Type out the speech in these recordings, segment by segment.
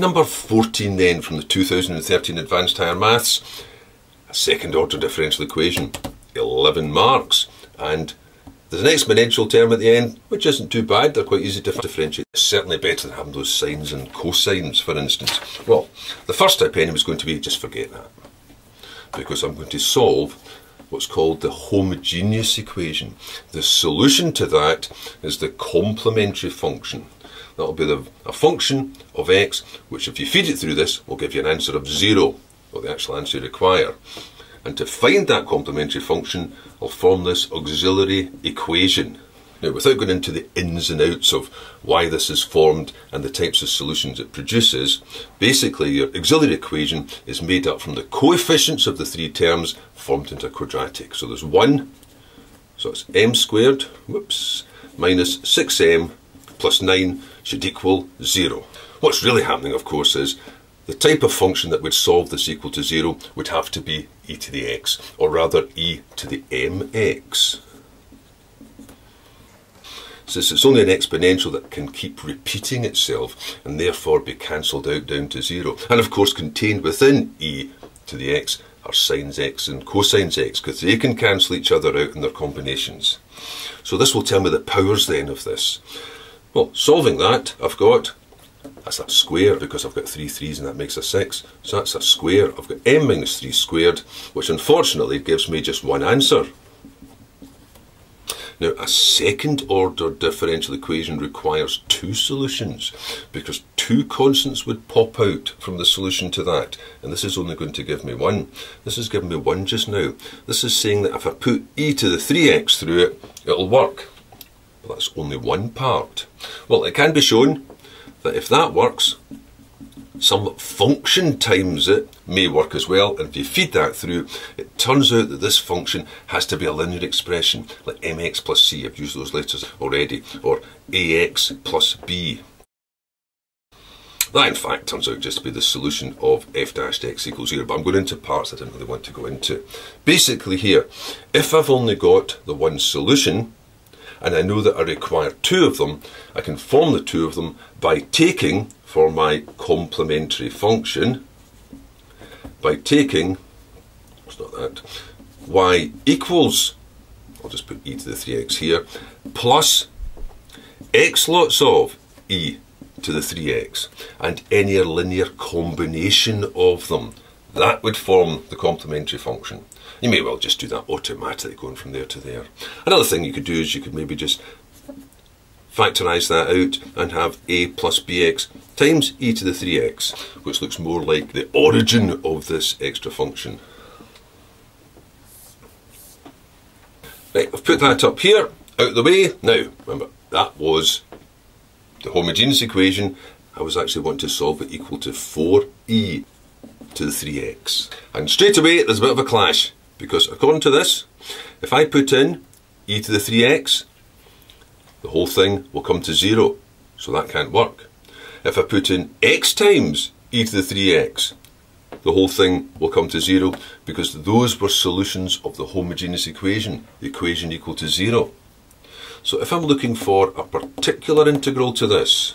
Number 14 then from the 2013 Advanced Higher Maths, a second order differential equation, 11 marks, and there's an exponential term at the end, which isn't too bad, they're quite easy to differentiate. It's certainly better than having those sines and cosines, for instance. Well, the first step anyway is going to be just forget that, because I'm going to solve what's called the homogeneous equation. The solution to that is the complementary function. That'll be the, a function of x, which if you feed it through this, will give you an answer of zero, or the actual answer you require. And to find that complementary function, I'll form this auxiliary equation. Now, without going into the ins and outs of why this is formed and the types of solutions it produces, basically your auxiliary equation is made up from the coefficients of the three terms formed into a quadratic. So there's 1, so it's m squared, whoops, minus 6m plus 9 should equal 0. What's really happening, of course, is the type of function that would solve this equal to 0 would have to be e to the x, or rather e to the mx. Since it's only an exponential that can keep repeating itself and therefore be cancelled out down to 0. And of course contained within e to the x are sines x and cosines x because they can cancel each other out in their combinations. So this will tell me the powers then of this. Well, solving that, I've got, that's a square because I've got three threes and that makes a six. So that's a square. I've got m minus 3 squared, which unfortunately gives me just one answer. Now, a second order differential equation requires two solutions because two constants would pop out from the solution to that. And this is only going to give me one. This is giving me one just now. This is saying that if I put e to the 3x through it, it'll work. That's only one part. Well, it can be shown that if that works, some function times it may work as well. And if you feed that through, it turns out that this function has to be a linear expression, like mx plus c. I've used those letters already, or ax plus b. That in fact turns out just to be the solution of f dashed x equals 0, but I'm going into parts I didn't really want to go into. Basically here, if I've only got the one solution, and I know that I require two of them, I can form the two of them by taking, for my complementary function, by taking, it's not that, y equals, I'll just put e to the 3x here, plus x lots of e to the 3x, and any linear combination of them. That would form the complementary function. You may well just do that automatically going from there to there. Another thing you could do is you could maybe just factorise that out and have a plus bx times e to the 3x, which looks more like the origin of this extra function. Right, I've put that up here, out of the way. Now, remember, that was the homogeneous equation. I was actually wanting to solve it equal to 4e to the 3x. And straight away, there's a bit of a clash. Because according to this, if I put in e to the 3x, the whole thing will come to 0. So that can't work. If I put in x times e to the 3x, the whole thing will come to 0 because those were solutions of the homogeneous equation, the equation equal to 0. So if I'm looking for a particular integral to this,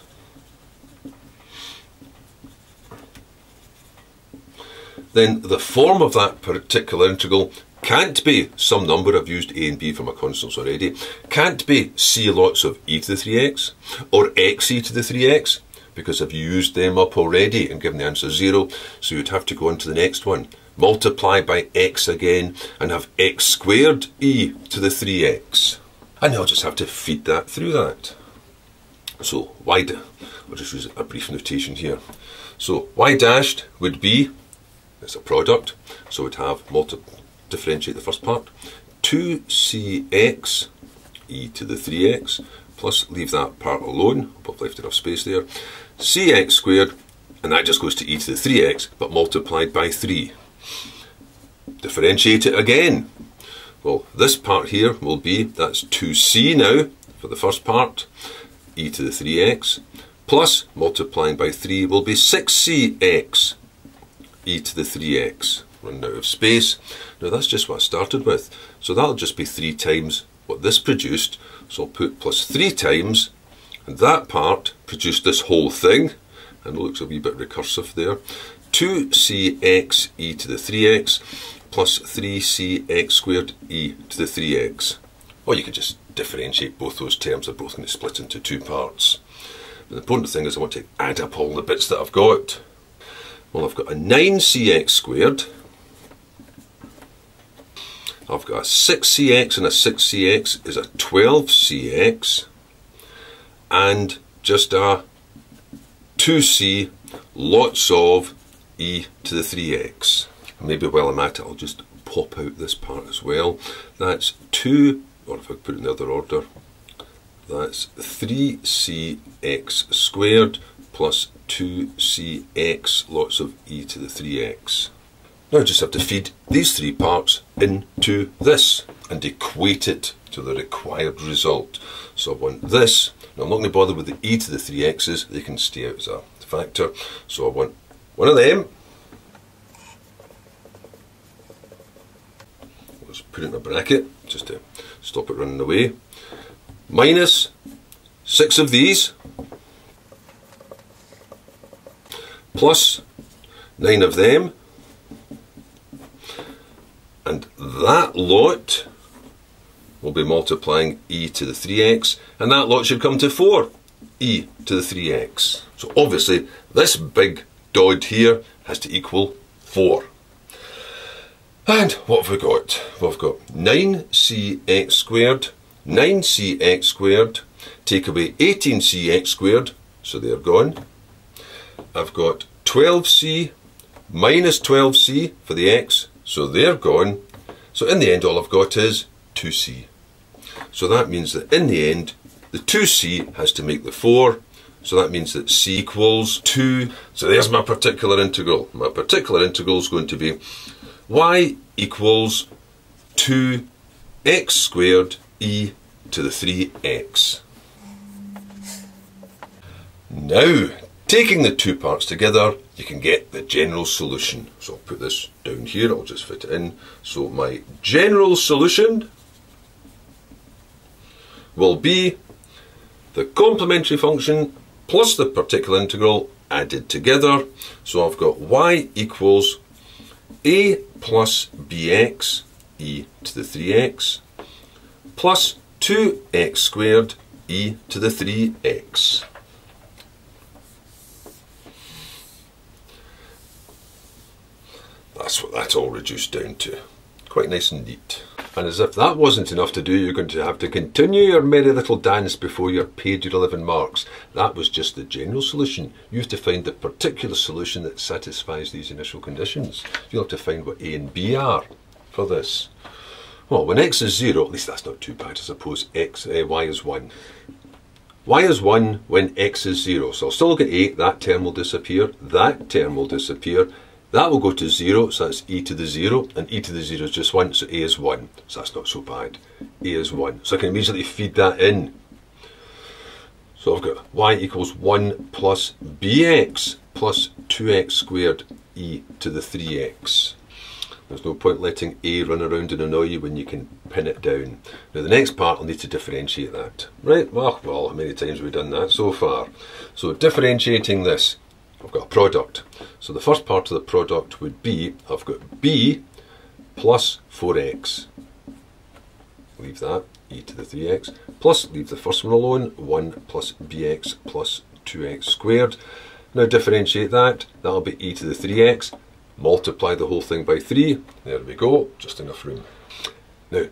then the form of that particular integral can't be some number, I've used a and b for my constants already, can't be c lots of e to the 3x, or x e to the 3x, because I've used them up already and given the answer 0, so you'd have to go on to the next one. Multiply by x again, and have x squared e to the 3x. And I'll just have to feed that through that. So y, I'll just use a brief notation here. So y dashed would be it's a product, so we'd have multi differentiate the first part. 2cx e to the 3x plus leave that part alone, I've left enough space there. cx squared, and that just goes to e to the 3x, but multiplied by 3. Differentiate it again. Well, this part here will be, that's 2c now, for the first part, e to the 3x, plus multiplying by 3 will be 6cx e to the 3x. Run out of space. Now that's just what I started with. So that'll just be 3 times what this produced. So I'll put plus 3 times, and that part produced this whole thing, and it looks a wee bit recursive there. 2cx e to the 3x plus 3cx squared e to the 3x. Or you could just differentiate both those terms, they're both going to split into two parts. the important thing is I want to add up all the bits that I've got. Well, I've got a 9cx squared, I've got a 6cx and a 6cx is a 12cx, and just a 2c lots of e to the 3x. Maybe while I'm at it, I'll just pop out this part as well. That's 2, or if I put it in the other order, that's 3cx squared plus 2cx lots of e to the 3x. Now I just have to feed these three parts into this and equate it to the required result. So I want this. Now I'm not going to bother with the e to the 3x's, they can stay out as a factor. So I want one of them. Let's put it in a bracket just to stop it running away. Minus six of these. Plus nine of them. And that lot will be multiplying e to the 3x, and that lot should come to 4 e to the 3x. So obviously, this big dot here has to equal 4. And what have we got? We've got 9cx squared, 9cx squared, take away 18cx squared, so they're gone. I've got 12c minus 12c for the x, so they're gone. So in the end, all I've got is 2c. So that means that in the end, the 2c has to make the 4, so that means that c equals 2. So there's my particular integral. My particular integral is going to be y equals 2x squared e to the 3x. Now, taking the two parts together, you can get the general solution. So I'll put this down here, I'll just fit it in. So my general solution will be the complementary function plus the particular integral added together. So I've got y equals a plus bx e to the 3x plus 2x squared e to the 3x. That's what that's all reduced down to. Quite nice and neat. And as if that wasn't enough to do, you're going to have to continue your merry little dance before you're paid your 11 marks. That was just the general solution. You have to find the particular solution that satisfies these initial conditions. You'll have to find what A and B are for this. Well, when x is 0, at least that's not too bad, I suppose x, uh, y is 1. y is 1 when x is 0. So I'll still get 8, that term will disappear, that term will disappear, that will go to 0, so that's e to the 0, and e to the 0 is just 1, so a is 1. So that's not so bad. a is 1. So I can immediately feed that in. So I've got y equals 1 plus bx plus 2x squared e to the 3x. There's no point letting a run around and annoy you when you can pin it down. Now the next part I'll need to differentiate that. Right, well, well, how many times have we done that so far? So differentiating this, I've got a product. So the first part of the product would be, I've got b plus 4x. Leave that, e to the 3x, plus leave the first one alone, 1 plus bx plus 2x squared. Now differentiate that, that'll be e to the 3x, multiply the whole thing by 3, there we go, just enough room. Now,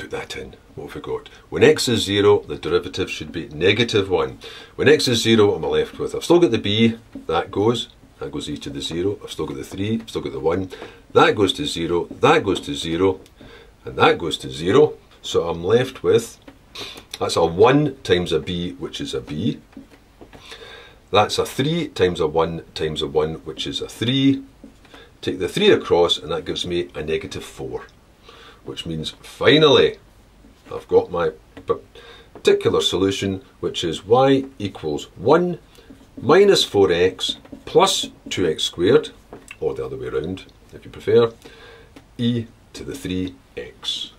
put that in. What have we got? When x is 0, the derivative should be negative 1. When x is 0, what am I left with? I've still got the b, that goes. That goes e to the 0. I've still got the 3, I've still got the 1. That goes to 0, that goes to 0, and that goes to 0. So I'm left with, that's a 1 times a b, which is a b. That's a 3 times a 1 times a 1, which is a 3. Take the 3 across, and that gives me a negative 4 which means finally I've got my particular solution which is y equals 1 minus 4x plus 2x squared or the other way around if you prefer e to the 3x.